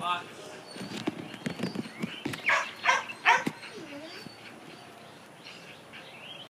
Bye.